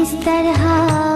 जिस तरह